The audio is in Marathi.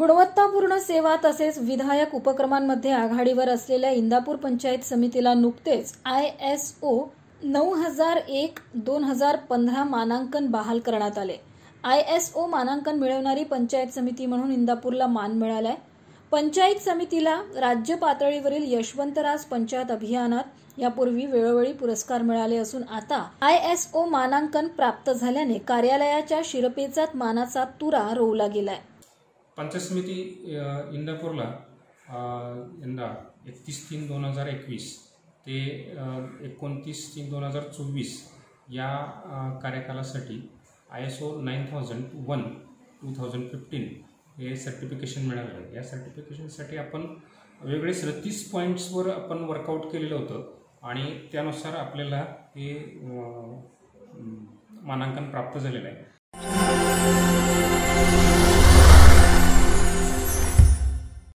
गुणवत्तापूर्ण सेवा तसेच विधायक उपक्रमांमध्ये आघाडीवर असलेल्या इंदापूर पंचायत समितीला नुकतेच आय एस ओ नऊ हजार एक दोन हजार पंधरा मानांकन बहाल करण्यात आले. आय एस ओ मानांकन मिळवणारी पंचायत समिती म्हणून इंदापूरला मान मिळालाय. पंचायत समितीला राज्य पातळीवरील यशवंतराज पंचायत अभियानात यापूर्वी वेळोवेळी पुरस्कार मिळाले असून आता आय एस ओ मानांकन प्राप्त झाल्याने कार्यालयाच्या शिरपेचात मानाचा तुरा रोवला गेलाय. पंचायत समिती इंदापूरला यंदा एकतीस तीन दोन हजार एकवीस ते एकोणतीस तीन दोन हजार चोवीस या कार्यकालासाठी I S O nine thousand one two thousand fifteen हे सर्टिफिकेशन मिळालं. आहे या सर्टिफिकेशनसाठी आपण वेगळे सदतीस पॉईंट्सवर आपण वर्कआउट केलेलं होतं आणि त्यानुसार आपल्याला हे मानांकन प्राप्त झालेलं आहे.